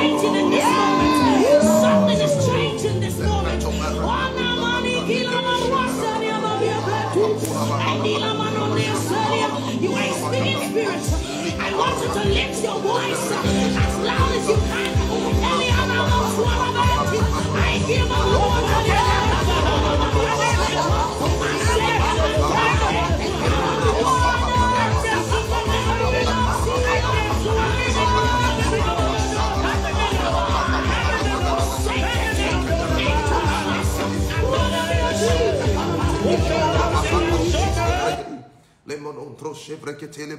changing in this moment. Something is changing this moment. You are spirit spirit. I want you to lift your voice as loud as you can. Lemon on troshe breketele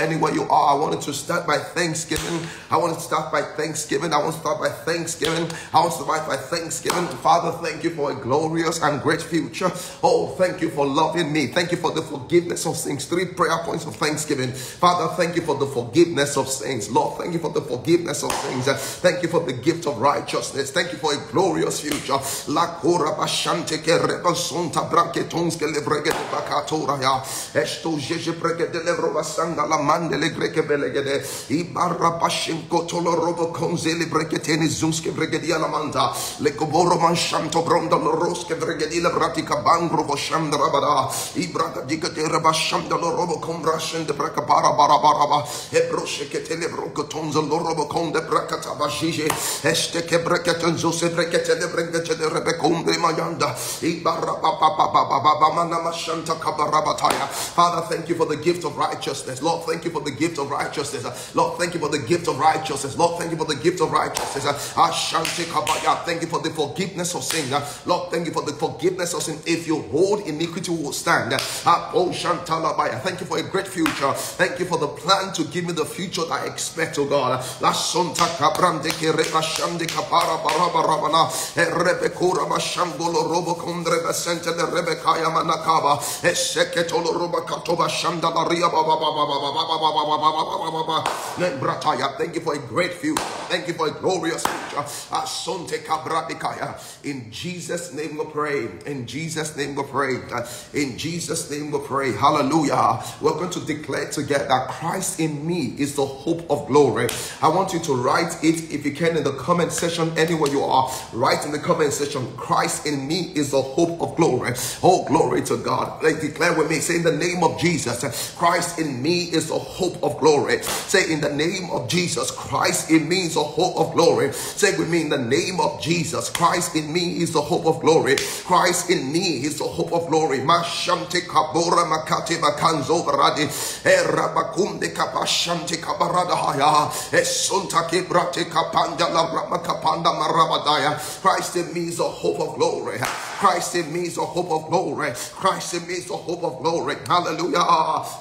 anywhere you are I wanted to start by thanksgiving. I want to start by thanksgiving. I want to start by thanksgiving. I want to start by thanksgiving. Father thank you for a glorious and great future. Oh thank you for loving me. Thank you for the forgiveness of sins three prayer points of thanksgiving. Father thank you for the forgiveness of sins Lord thank you for the forgiveness of sins thank you for the gift of righteousness. Thank you for a glorious future. La cora bashante ke rebasonta branketons ke lebrege de bakatora ya. Esto jeje brege de levro basanga la mande le greke belegede. Ibarra bashinko tolo robo konze le breketeni zunske brege di alamanda le koboro man shanto bronda lo roske brege di la bratica bangro bo shamda rabada ibraga dika de rabashanda lo robo kombra shende braka bara bara bara ba. Ebroshe ke tele broko tonzo lo robo konde brakata bashije este ke breketon zo Father thank you for the gift of righteousness. Lord thank you for the gift of righteousness. Lord thank you for the gift of righteousness. Lord thank you for the gift of righteousness. Ashanti thank you for the forgiveness of sin. Lord thank you for the forgiveness of sin. If you hold iniquity will stand. Thank you for a great future. Thank you for the plan to give me the future that I expect oh God Rabana, Rebekura Bashangolo Robo Kundre Besentele Rebekaya Manakaba, Eseketolo Roba Katoba Shandala Ria Baba Baba Baba Baba Baba Baba Baba Brataya. Thank you for a great future. Thank you for a glorious future. Asonte Kabradikaya. In Jesus' name we pray. In Jesus' name we pray. In Jesus' name we pray. Hallelujah. We're going to declare together that Christ in me is the hope of glory. I want you to write it if you can in the comment section anywhere you are. Write in the comment section Christ in me is the hope of glory. Oh glory to God. Like declare with me say in the name of Jesus Christ in me is the hope of glory. Say in the name of Jesus Christ in me is the hope of glory. Say with me in the name of Jesus Christ in me is the hope of glory. Christ in me is the hope of glory Christ in me is the hope of glory Christ in me is the hope of glory. Christ in me is the hope of glory. Hallelujah.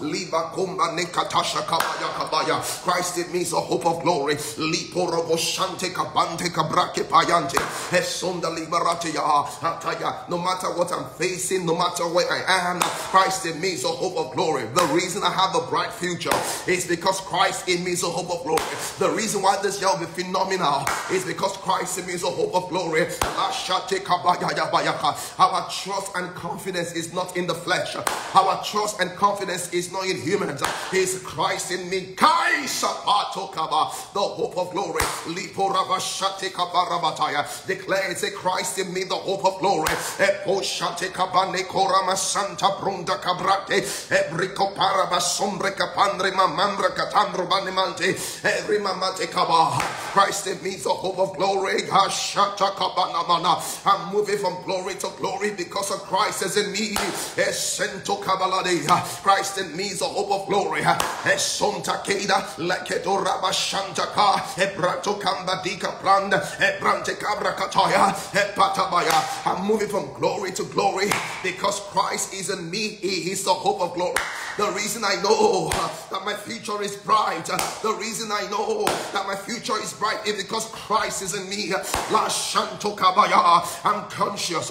Liba kumba nekatasha kabaya kabaya. Christ in me is the hope of glory. Lipo robo shante kabante kabrake payante. Esonda liberate ya. Ataya. No matter what I'm facing, no matter where I am, Christ in me is the hope of glory. The reason I have a bright future is because Christ in me is the hope of glory. The reason why this year will be phenomenal is because Christ in me is the hope of glory. Our trust and confidence is not in the flesh. Our trust and confidence is not in humans. It's Christ in me. The hope of glory. Declare it's a Christ in me, the hope of glory. Santa brunda kabrate. Ebrico parabasombre kapandre mamandra katandro banimante. Every mamate kaba. Christ in me, the hope of glory. I'm moving from glory to glory because of Christ is in me. Christ in me is the hope of glory. I'm moving from glory to glory because Christ is in me. He is the hope of glory. The reason I know that my future is bright, the reason I know that my future is bright is because Christ is in me. I'm conscious.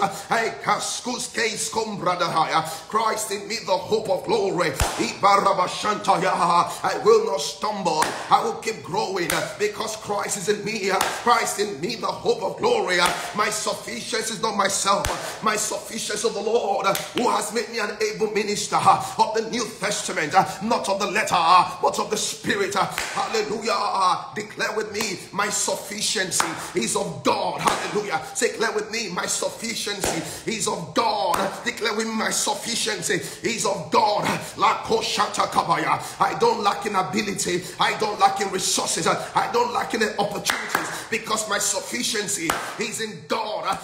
Christ in me, the hope of glory. I will not stumble. I will keep growing because Christ is in me. Christ in me, the hope of glory. My sufficiency is not myself. My sufficiency of the Lord who has made me an able minister of the New Testament, uh, not of the letter, uh, but of the Spirit. Uh, hallelujah. Declare with me, my sufficiency is of God. Hallelujah. Declare with me, my sufficiency is of God. Declare with me, my sufficiency is of God. I don't lack in ability. I don't lack in resources. I don't lack in opportunities because my sufficiency is in God.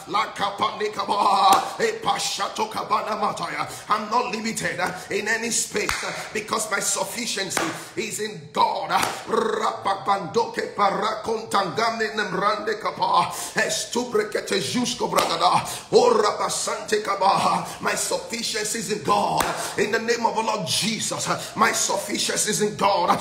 I'm not limited in any space because my sufficiency is in God. My sufficiency is in God. In the name of the Lord Jesus, my sufficiency is in God.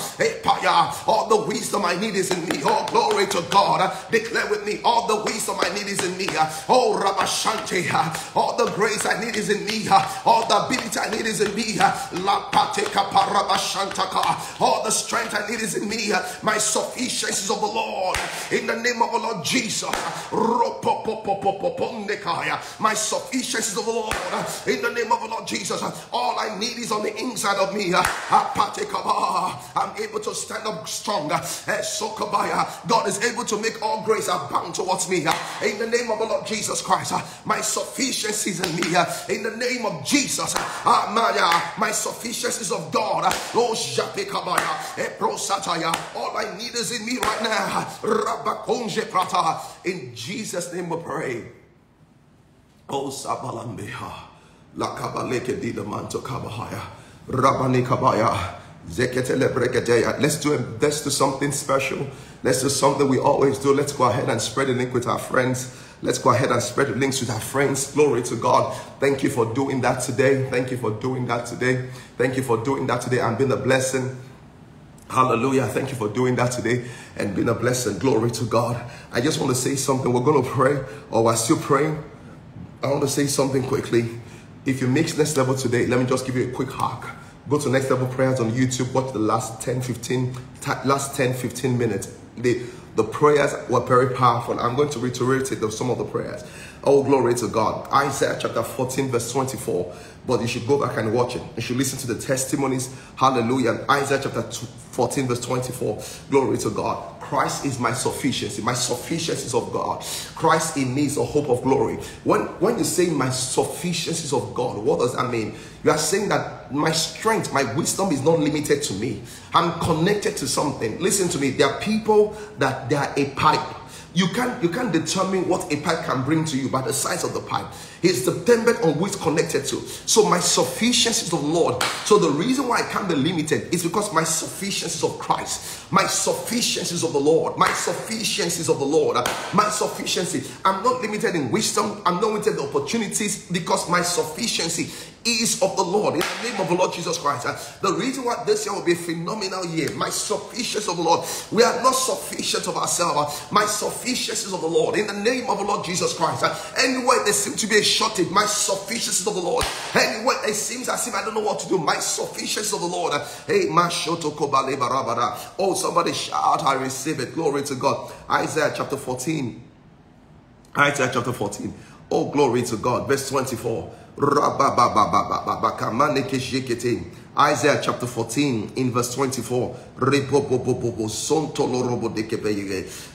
All the wisdom I need is in me. Oh, glory to God. Declare with me, all the wisdom I need is in me. Oh, Rabashante. All the grace I need is in me. All the ability I need is in me. La pateka. All the strength I need is in me. My sufficiency is of the Lord. In the name of the Lord Jesus. My sufficiency is of the Lord. In the name of the Lord Jesus. All I need is on the inside of me. I'm able to stand up strong. Eh, Esokabaya. God is able to make all grace abound towards me. In the name of the Lord Jesus Christ. My sufficiency is in me. In the name of Jesus. Ah, ah, my sufficiency is of God. Oh. All I need is in me right now. In Jesus' name we pray. Oh, Sabalambeha. La Kabaleke di the Manto Kabahaya. Rabani Kabaya. Zeketele Brekedeya. Let's do. Let's do something special. Let's do something we always do. Let's go ahead and spread the link with our friends. Let's go ahead and spread the links with our friends. Glory to God. Thank you for doing that today. Thank you for doing that today. Thank you for doing that today and being a blessing. Hallelujah. Thank you for doing that today and being a blessing. Glory to God. I just want to say something. We're going to pray or we're still praying. I want to say something quickly. If you mix next level today, let me just give you a quick hack. Go to next level prayers on YouTube. Watch the last 10, 15, last 10, 15 minutes. The, the prayers were very powerful. I'm going to reiterate it some of the prayers. Oh, glory to God. Isaiah chapter 14, verse 24. But you should go back and watch it. You should listen to the testimonies. Hallelujah. Isaiah chapter 14, verse 24. Glory to God. Christ is my sufficiency. My sufficiency is of God. Christ in me is a hope of glory. When, when you say my sufficiency is of God, what does that mean? You are saying that my strength, my wisdom is not limited to me. I'm connected to something. Listen to me. There are people that they are a pipe You can't you can't determine what a pipe can bring to you by the size of the pipe. It's dependent on who it's connected to. So my sufficiency is of the Lord. So the reason why I can't be limited is because my sufficiency is of Christ. My sufficiency is of the Lord. My sufficiency is of the Lord. My sufficiency. I'm not limited in wisdom. I'm not limited in opportunities because my sufficiency is of the Lord. In the name of the Lord Jesus Christ. Uh, the reason why this year will be a phenomenal year, my sufficiency of the Lord. We are not sufficient of ourselves. Uh, my sufficiency is of the Lord. In the name of the Lord Jesus Christ. Uh, anywhere there seems to be a shortage, my sufficiency of the Lord. Anywhere it seems as if I don't know what to do, my sufficiency of the Lord. Hey. Oh, somebody shout, I receive it. Glory to God. Isaiah chapter 14. Isaiah chapter 14. Oh, glory to God. Verse 24. Isaiah chapter 14 in verse 24.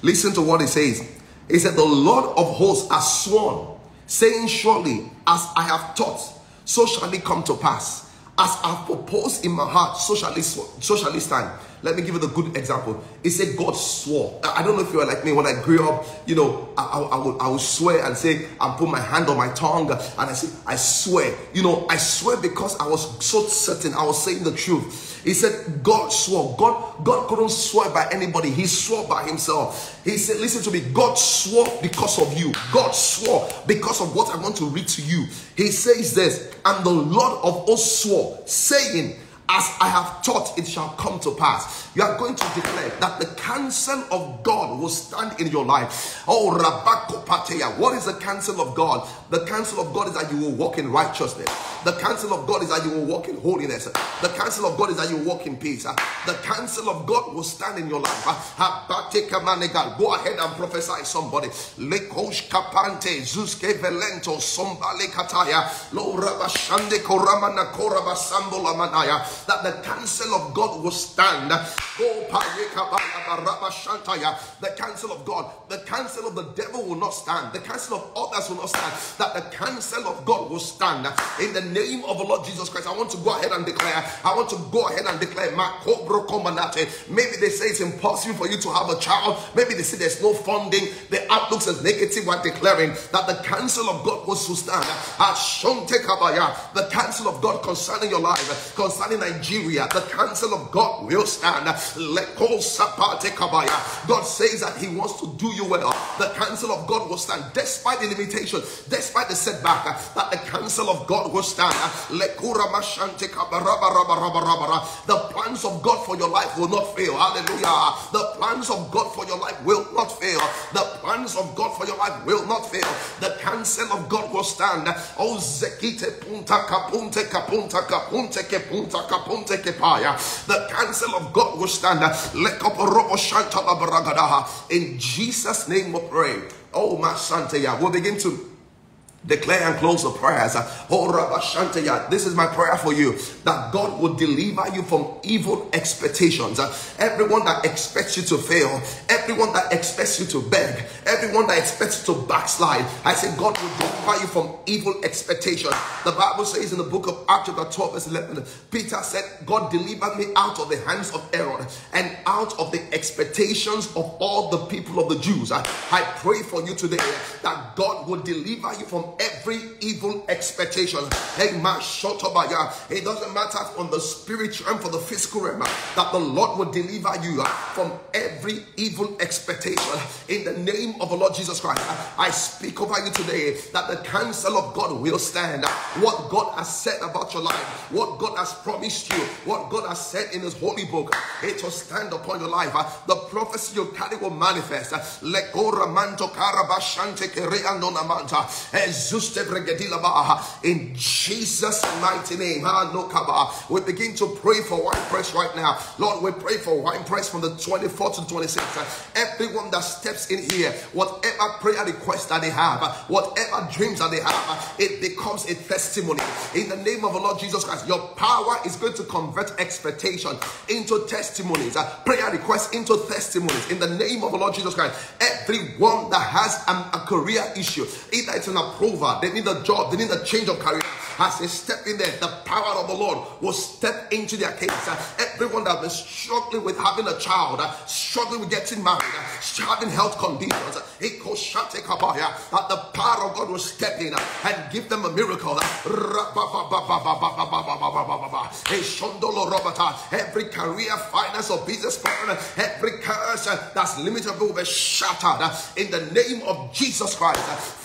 Listen to what it says. He said, The Lord of hosts has sworn, saying, Surely, as I have taught, so shall it come to pass. As I have proposed in my heart, so shall it, so shall it stand. Let me give you the good example. It said God swore. I don't know if you are like me. When I grew up, you know, I, I, I, would, I would swear and say, I put my hand on my tongue and I say, I swear. You know, I swear because I was so certain I was saying the truth. He said, God swore. God, God couldn't swear by anybody. He swore by himself. He said, listen to me. God swore because of you. God swore because of what I want to read to you. He says this, and the Lord of hosts swore, saying, as I have taught, it shall come to pass. You are going to declare that the counsel of God will stand in your life. Oh, Rabako Pateya. What is the counsel of God? The counsel of God is that you will walk in righteousness. The counsel of God is that you will walk in holiness. The counsel of God is that you walk in peace. The counsel of God will stand in your life. Go ahead and prophesy somebody. Lo rabashande koramana korabasambola manaya that the counsel of God will stand. The counsel of God, the counsel of the devil will not stand. The counsel of others will not stand. That the counsel of God will stand. In the name of the Lord Jesus Christ, I want to go ahead and declare. I want to go ahead and declare. Maybe they say it's impossible for you to have a child. Maybe they say there's no funding. The outlook is negative. We're declaring that the counsel of God will stand. The counsel of God concerning your life, concerning Nigeria, the counsel of God will stand. God says that He wants to do you well. The counsel of God will stand despite the limitation, despite the setback, that the counsel of God will stand. The plans of God for your life will not fail. Hallelujah. The plans of God for your life will not fail. The plans of God for your life will not fail. The counsel of God will stand. Oh, Zekite punta kapunte kapunta kapunte kepaya. The counsel of God will stand. In Jesus' name we pray. Oh, my Santa, we'll begin to Declare and close the prayers. Oh, this is my prayer for you that God will deliver you from evil expectations. Everyone that expects you to fail, everyone that expects you to beg, everyone that expects you to backslide, I say God will deliver you from evil expectations. The Bible says in the book of Acts, chapter 12, verse 11, Peter said, God delivered me out of the hands of Herod and out of the expectations of all the people of the Jews. I pray for you today that God will deliver you from every evil expectation. Hey, It doesn't matter on the spiritual and for the physical realm uh, that the Lord will deliver you uh, from every evil expectation. In the name of the Lord Jesus Christ, uh, I speak over you today that the counsel of God will stand. What God has said about your life, what God has promised you, what God has said in His holy book, it will stand upon your life. The prophecy you carry will manifest. Let go ramanto karabashante kereandonamanta. In Jesus' mighty name, we begin to pray for wine press right now. Lord, we pray for wine press from the 24th to 26th. Everyone that steps in here, whatever prayer request that they have, whatever dreams that they have, it becomes a testimony. In the name of the Lord Jesus Christ, your power is going to convert expectation into testimonies, uh, prayer requests into testimonies. In the name of the Lord Jesus Christ, everyone that has um, a career issue, either it's an approval, they need a job, they need a change of career. As they step in there, the power of the Lord will step into their case. Everyone that has been struggling with having a child, struggling with getting married, having health conditions, that the power of God will step in and give them a miracle. Every career, finance, or business partner, every curse that's limited will be shattered in the name of Jesus Christ.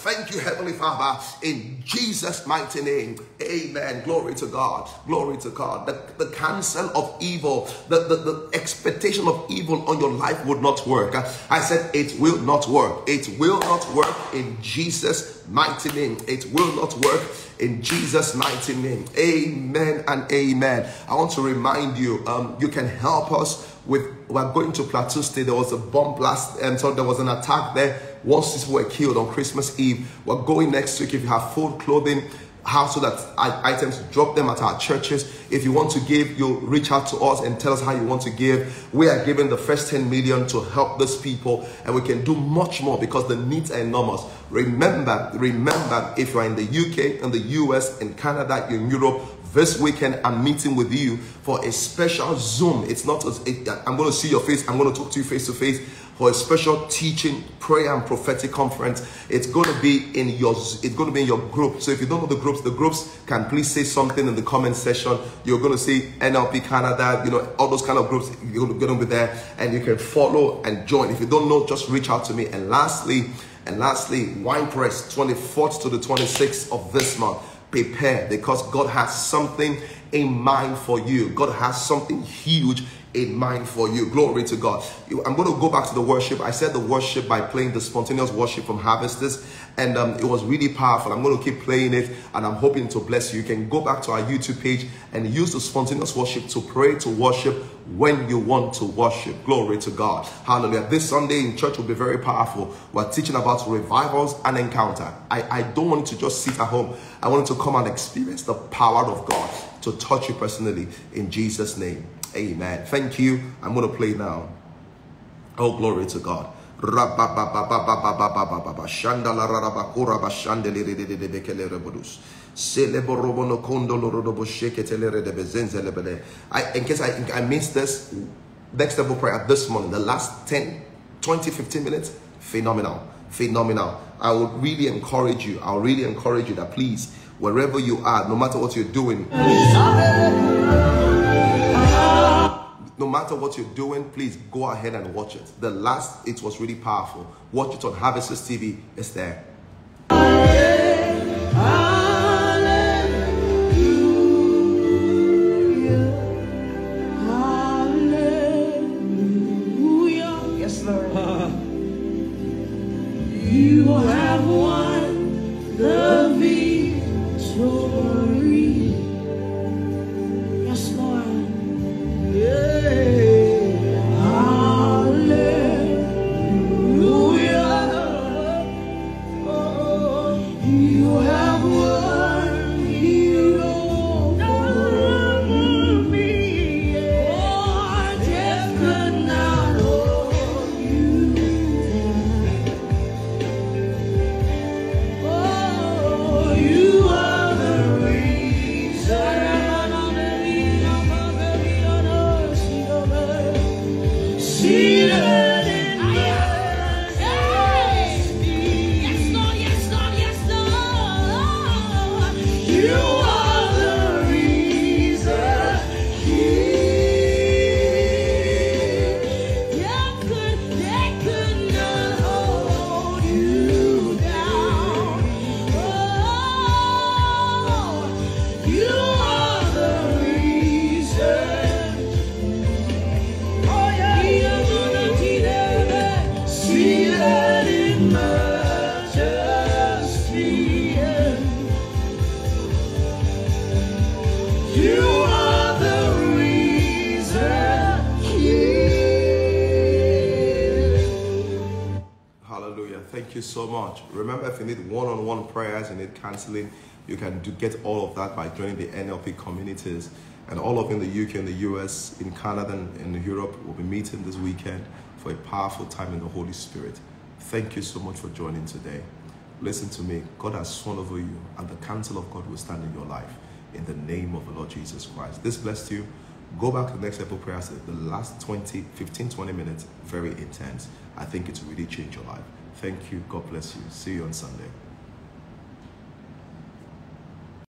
Thank you, Heavenly Father, in Jesus' mighty name. Amen. Glory to God. Glory to God. The, the counsel of evil, the, the, the expectation of evil on your life would not work. I said it will not work. It will not work in Jesus' mighty name. It will not work in Jesus' mighty name. Amen and amen. I want to remind you, um, you can help us with we're going to Plateau State. There was a bomb blast, and so there was an attack there. Once people were killed on Christmas Eve. We're going next week. If you have food, clothing, household that items, drop them at our churches. If you want to give, you reach out to us and tell us how you want to give. We are giving the first 10 million to help these people, and we can do much more because the needs are enormous. Remember, remember, if you're in the UK, in the US, in Canada, in Europe, this weekend I'm meeting with you for a special Zoom. It's not, it, I'm going to see your face, I'm going to talk to you face to face for a special teaching, prayer, and prophetic conference. It's going to be in your it's going to be in your group. So if you don't know the groups, the groups can please say something in the comment section. You're going to see NLP Canada, you know, all those kind of groups. You're going to be there, and you can follow and join. If you don't know, just reach out to me. And lastly, and lastly, Wine Press, 24th to the 26th of this month. Prepare because God has something in mind for you. God has something huge in mind for you. Glory to God. I'm going to go back to the worship. I said the worship by playing the spontaneous worship from Harvesters, and um, it was really powerful. I'm going to keep playing it, and I'm hoping to bless you. You can go back to our YouTube page and use the spontaneous worship to pray, to worship when you want to worship. Glory to God. Hallelujah. This Sunday in church will be very powerful. We're teaching about revivals and encounter. I, I don't want to just sit at home. I want to come and experience the power of God to touch you personally in Jesus' name. Amen. Thank you. I'm going to play now. Oh, glory to God. I, in case I, I missed this next level prayer this morning, the last 10, 20, 15 minutes, phenomenal, phenomenal. I would really encourage you. I would really encourage you that please, wherever you are, no matter what you're doing, no matter what you're doing, please go ahead and watch it. The last, it was really powerful. Watch it on Harvesters TV. It's there. You so much. Remember, if you need one on one prayers, you need counseling, you can do, get all of that by joining the NLP communities. And all of in the UK, in the US, in Canada, and in Europe we'll be meeting this weekend for a powerful time in the Holy Spirit. Thank you so much for joining today. listen to me. God has sworn over you, and the counsel of God will stand in your life in the name of the Lord Jesus Christ. This blessed you. Go back to the next level prayer. The last 20, 15, 20 minutes, very intense. I think it's really change your life. Thank you. God bless you. See you on Sunday.